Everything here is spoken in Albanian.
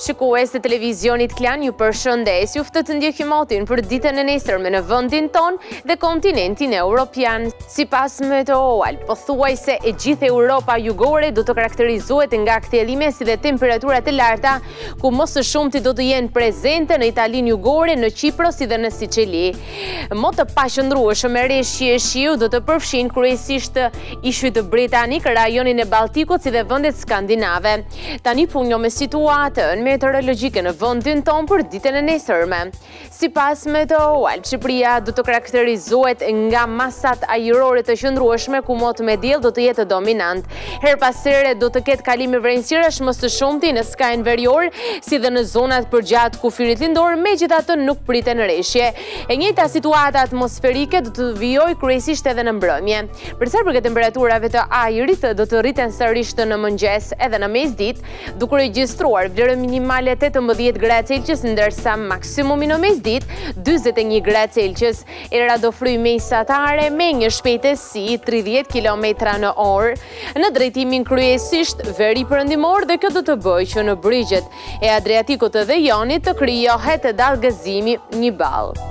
Shikues të televizionit Klan ju përshëndes, ju ftoj të ndiqni motin për ditën e nesërme në vendin tonë dhe kontinentin Europian. Sipas Meteoalb, pothuajse e gjithë Europa jugore do të karakterizohet nga kthjellime si dhe temperatura të larta ku më së shumti do të jenë prezente në Italinë jugore, në Qipro si dhe në Siçili. Mot i paqëndrueshëm me reshje shiu do të përfshijë kryesisht ishujt britanikë, rajonin e Baltikut si dhe vendet skandinave. Tani po njohim situatën meteorologjike në vendin tonë për ditën e nesërme. Sipas Meteoalb, Shqipëria do të karakterizohet nga masa ajrore të qëndrueshme ku moti me diell do të jetë dominant. Herë pas here do të ketë kalime vranësirash më së shumti në skajin verior, si dhe në zonat përgjatë kufirit lindor, megjithatë nuk priten reshje. E njëjta situatë atmosferike do të vijojë kryesisht edhe në mbrëmje. Për sa i përket temperaturave të ajrit, do të rriten sërish në mëngjes edhe në mesditë, duke regjistruar vlerën minimale 18 gradë Celsius, ndërsa maksimumi në mesditë 41 gradë Celsius. Era do fryjë mesatare me një shpejtësi 30 km në orë në drejtimin kryesisht veriperëndimor dhe kjo do të bëjë që në brigjet e Adriatikut dhe Jonit të krijohet dallgëzimi një ballë.